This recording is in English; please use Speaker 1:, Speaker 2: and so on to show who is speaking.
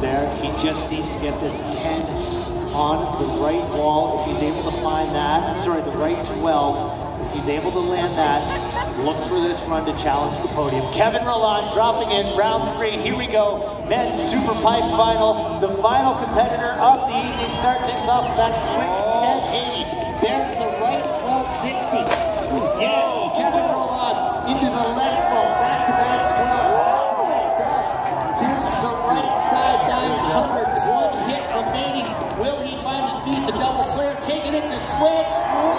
Speaker 1: there. He just needs to get this 10 on the right wall. If he's able to find that, sorry, the right 12, if he's able to land that, look for this run to challenge the podium. Kevin Rolland dropping in round three. Here we go. Men's Super Pipe Final. The final competitor of the evening start things off with that quick 1080. There's the right 1260. Yes, Kevin Rolland into the 900. One hit remaining. Will he find his feet? The double slayer taking it to Sweat.